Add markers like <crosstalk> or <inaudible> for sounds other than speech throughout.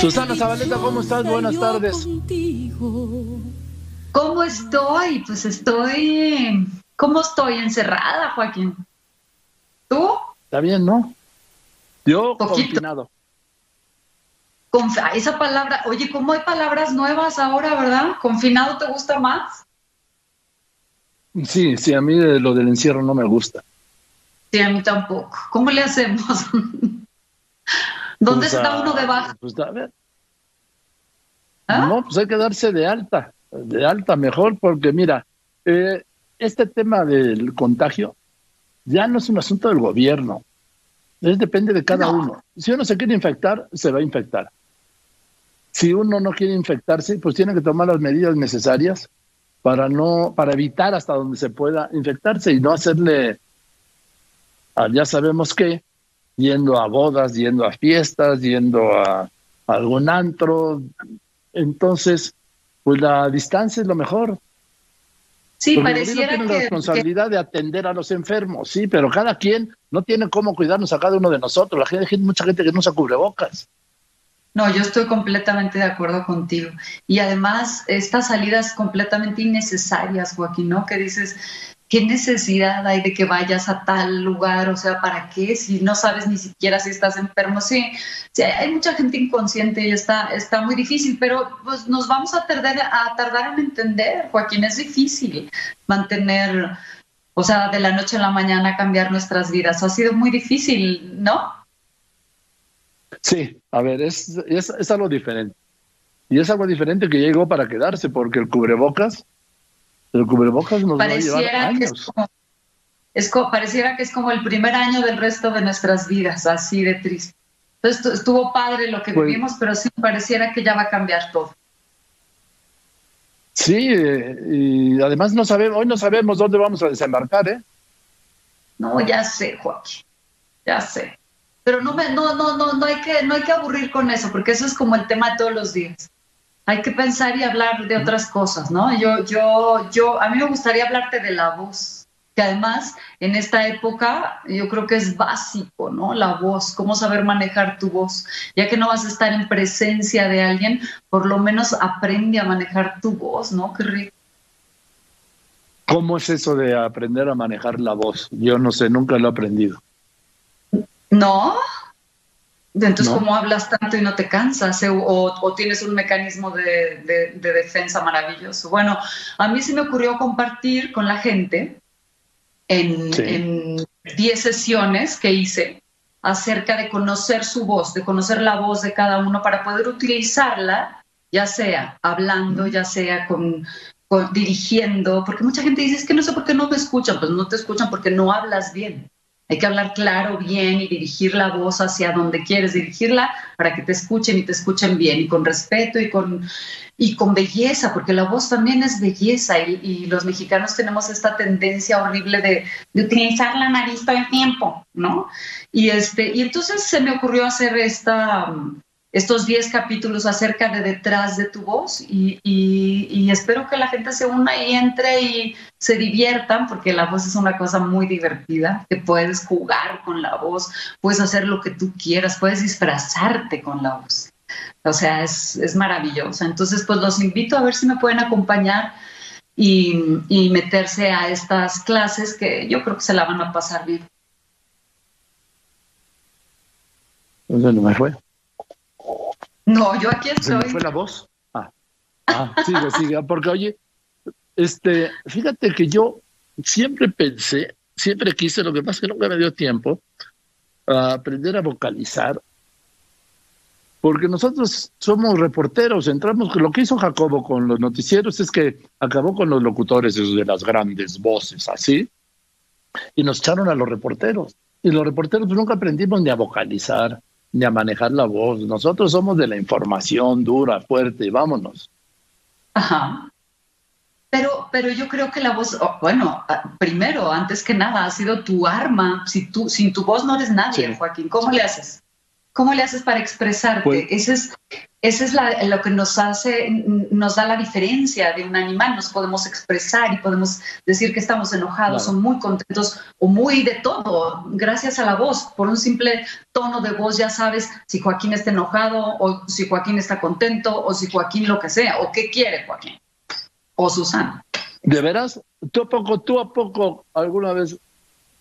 Susana Zabaleta, ¿cómo estás? Buenas tardes. ¿Cómo estoy? Pues estoy. ¿Cómo estoy? Encerrada, Joaquín. ¿Tú? Está bien, ¿no? Yo confinado. esa palabra, oye, ¿cómo hay palabras nuevas ahora, verdad? ¿Confinado te gusta más? Sí, sí, a mí lo del encierro no me gusta. Sí, a mí tampoco. ¿Cómo le hacemos? <laughs> ¿Dónde pues, está uno de baja? Pues, a ver. ¿Ah? No, pues hay que darse de alta, de alta mejor, porque mira, eh, este tema del contagio ya no es un asunto del gobierno, es, depende de cada uno. Si uno se quiere infectar, se va a infectar. Si uno no quiere infectarse, pues tiene que tomar las medidas necesarias para no, para evitar hasta donde se pueda infectarse y no hacerle, ya sabemos qué, yendo a bodas, yendo a fiestas, yendo a, algún antro. Entonces, pues la distancia es lo mejor. Sí, pareciera tiene la responsabilidad de atender a los enfermos, sí, pero cada quien no tiene cómo cuidarnos a cada uno de nosotros. La gente, mucha gente que no se cubre bocas. No, yo estoy completamente de acuerdo contigo. Y además, estas salidas completamente innecesarias, Joaquín, ¿no? Que dices, ¿qué necesidad hay de que vayas a tal lugar? O sea, ¿para qué? Si no sabes ni siquiera si estás enfermo. Sí, sí hay mucha gente inconsciente y está, está muy difícil, pero pues nos vamos a tardar, a tardar en entender, Joaquín, es difícil mantener, o sea, de la noche a la mañana cambiar nuestras vidas. Ha sido muy difícil, ¿no? Sí, a ver, es, es, es algo diferente. Y es algo diferente que llegó para quedarse, porque el cubrebocas el cubrebocas nos pareciera va a llevar años. Que es como, pareciera que es como el primer año del resto de nuestras vidas, así de triste. Entonces estuvo padre lo que pues vivimos, pero sí pareciera que ya va a cambiar todo. Sí, y además no sabemos, hoy no sabemos dónde vamos a desembarcar, ¿eh? No, ya sé, Joaquín, ya sé. Pero no me, no, no, no, no hay que, no hay que aburrir con eso, porque eso es como el tema de todos los días hay que pensar y hablar de otras cosas, ¿no? Yo, yo, yo, a mí me gustaría hablarte de la voz, que además en esta época yo creo que es básico, ¿no? La voz, cómo saber manejar tu voz, ya que no vas a estar en presencia de alguien, por lo menos aprende a manejar tu voz, ¿no? Qué rico. ¿Cómo es eso de aprender a manejar la voz? Yo no sé, nunca lo he aprendido. ¿No? Entonces, ¿cómo hablas tanto y no te cansas? ¿Eh? O, tienes un mecanismo de, defensa maravilloso. Bueno, a mí sí me ocurrió compartir con la gente en 10 sesiones que hice acerca de conocer su voz, de conocer la voz de cada uno para poder utilizarla, ya sea hablando, ya sea con, dirigiendo, porque mucha gente dice, es que no sé por qué no me escuchan, pues no te escuchan porque no hablas bien. Hay que hablar claro, bien y dirigir la voz hacia donde quieres dirigirla para que te escuchen y te escuchen bien y con respeto y con, y con belleza, porque la voz también es belleza y, los mexicanos tenemos esta tendencia horrible de, de, utilizar la nariz todo el tiempo, ¿no? Y, este, y entonces se me ocurrió hacer esta, estos 10 capítulos acerca de detrás de tu voz y, espero que la gente se una y entre y se diviertan porque la voz es una cosa muy divertida, que puedes jugar con la voz, puedes hacer lo que tú quieras, puedes disfrazarte con la voz. O sea, es, es maravillosa. Entonces, pues los invito a ver si me pueden acompañar y, y meterse a estas clases que yo creo que se la van a pasar bien. Pues no me fue. No, yo aquí estoy. ¿Se fue la voz? Ah, ah sigue, <laughs> sigue. Porque oye, este, fíjate que yo siempre pensé, siempre quise, lo que pasa es que nunca me dio tiempo a aprender a vocalizar, porque nosotros somos reporteros, entramos, lo que hizo Jacobo con los noticieros es que acabó con los locutores de las grandes voces, así, y nos echaron a los reporteros. Y los reporteros nunca aprendimos ni a vocalizar, ni a manejar la voz. Nosotros somos de la información dura, fuerte, vámonos. Ajá. Pero, pero yo creo que la voz, oh, bueno, primero, antes que nada, ha sido tu arma. Si tú, sin tu voz no eres nadie, Joaquín. ¿Cómo le haces? ¿Cómo le haces para expresarte? Pues ese es, ese es lo que nos hace, nos da la diferencia de un animal. Nos podemos expresar y podemos decir que estamos enojados o muy contentos o muy de todo, gracias a la voz. Por un simple tono de voz ya sabes si Joaquín está enojado o si Joaquín está contento o si Joaquín lo que sea o qué quiere Joaquín o Susana. ¿De veras? ¿Tú a poco, tú a poco alguna vez,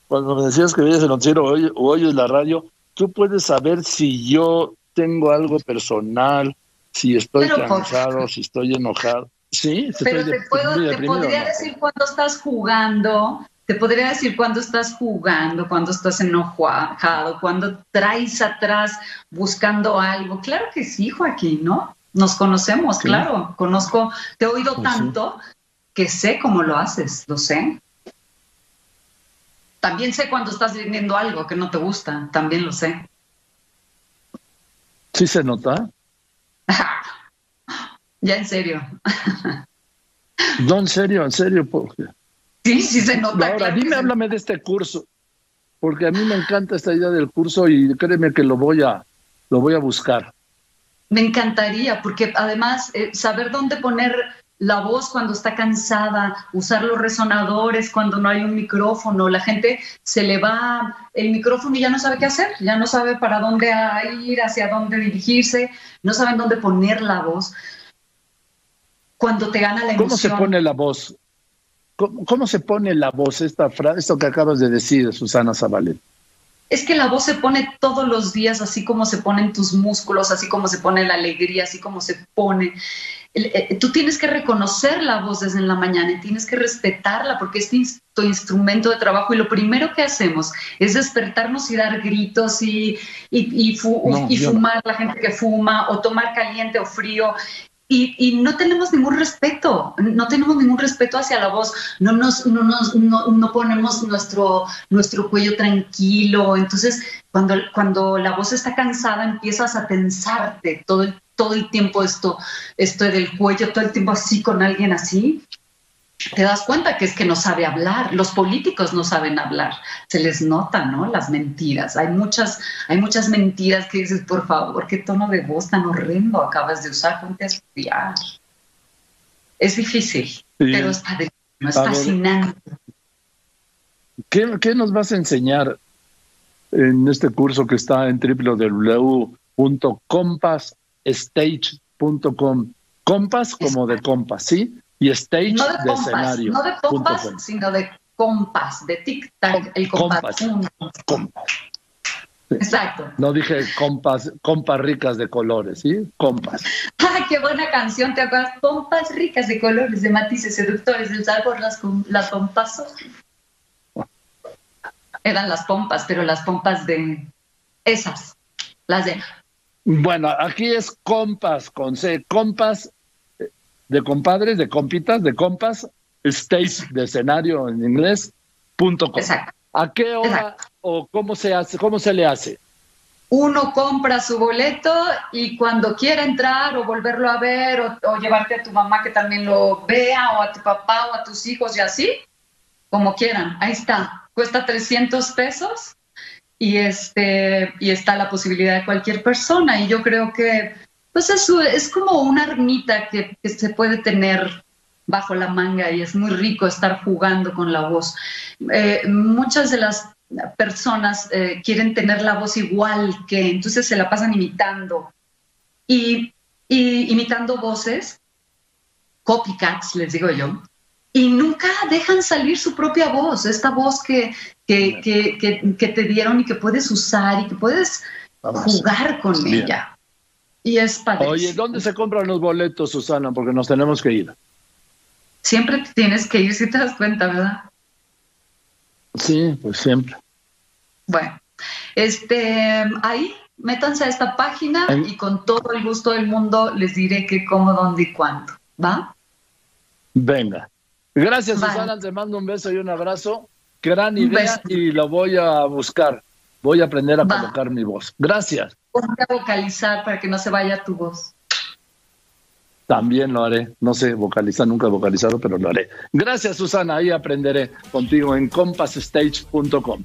cuando me decías que veías el noticiero o oyes la radio, tú puedes saber si yo tengo algo personal, si estoy cansado, si estoy enojado. Sí, pero te, puedo, te podría decir cuando estás jugando, te podría decir cuando estás jugando, cuando estás enojado, cuando traes atrás buscando algo. Claro que sí, Joaquín, ¿no? Nos conocemos, claro. Conozco, te he oído pues tanto que sé cómo lo haces, lo sé. También sé cuando estás viviendo algo que no te gusta, también lo sé. ¿Sí se nota? <laughs> ya en serio. no, en serio, en serio. Porque... Sí, sí se nota. Ahora, dime, háblame de este curso, porque a mí me encanta esta idea del curso y créeme que lo voy a, lo voy a buscar. Me encantaría, porque además eh, saber dónde poner la voz cuando está cansada, usar los resonadores cuando no hay un micrófono, la gente se le va el micrófono y ya no sabe qué hacer, ya no sabe para dónde ir, hacia dónde dirigirse, no saben dónde poner la voz. Cuando te gana la emoción. ¿Cómo se pone la voz? ¿Cómo, se pone la voz, esta frase, esto que acabas de decir, Susana Zabalet? Es que la voz se pone todos los días, así como se ponen tus músculos, así como se pone la alegría, así como se pone tú tienes que reconocer la voz desde la mañana y tienes que respetarla porque es tu instrumento de trabajo y lo primero que hacemos es despertarnos y dar gritos y, y, fumar la gente que fuma o tomar caliente o frío y, no tenemos ningún respeto, no tenemos ningún respeto hacia la voz, no nos, no, nos, no, ponemos nuestro, nuestro cuello tranquilo. Entonces, cuando, cuando la voz está cansada, empiezas a tensarte todo el todo el tiempo esto, esto del cuello, todo el tiempo así con alguien así, te das cuenta que es que no sabe hablar. Los políticos no saben hablar. Se les nota, ¿no? Las mentiras. Hay muchas, hay muchas mentiras que dices, por favor, qué tono de voz tan horrendo acabas de usar. Ponte a estudiar. Es difícil, pero es es fascinante. ¿Qué, ¿Qué, nos vas a enseñar en este curso que está en www.compas stage.com. Compas como de compas, ¿sí? Y stage de, escenario. No de compas, sino de compas, de tic-tac, el compas. Compas. Exacto. No dije compas, compas ricas de colores, ¿sí? Compas. ¡Ay, qué buena canción! ¿Te acuerdas? Compas ricas de colores, de matices seductores, del sabor, las, las pompas. Eran las pompas, pero las pompas de esas, las de bueno, aquí es compas con C, compas de compadres, de compitas, de compas, stage de escenario en inglés, punto com. ¿A qué hora o cómo se hace, cómo se le hace? Uno compra su boleto y cuando quiera entrar o volverlo a ver o, o, llevarte a tu mamá que también lo vea o a tu papá o a tus hijos y así, como quieran, ahí está. Cuesta 300 pesos y, este, y está la posibilidad de cualquier persona. Y yo creo que pues es como una ermita que, se puede tener bajo la manga y es muy rico estar jugando con la voz. Eh, muchas de las personas eh, quieren tener la voz igual que, entonces se la pasan imitando. Y, y imitando voces, copycats, les digo yo, y nunca dejan salir su propia voz, esta voz que, que, que, te dieron y que puedes usar y que puedes jugar con ella. Y es padre. Oye, ¿dónde se compran los boletos, Susana? Porque nos tenemos que ir. Siempre tienes que ir, si te das cuenta, ¿verdad? Sí, pues siempre. Bueno, este, ahí métanse a esta página y con todo el gusto del mundo les diré qué, cómo, dónde y cuándo. ¿Va? Venga. Gracias, Susana. Te mando un beso y un abrazo. Gran idea y lo voy a buscar. Voy a aprender a colocar mi voz. Gracias. Voy a vocalizar para que no se vaya tu voz. También lo haré. No sé vocalizar, nunca he vocalizado, pero lo haré. Gracias, Susana. Ahí aprenderé contigo en compasstage.com.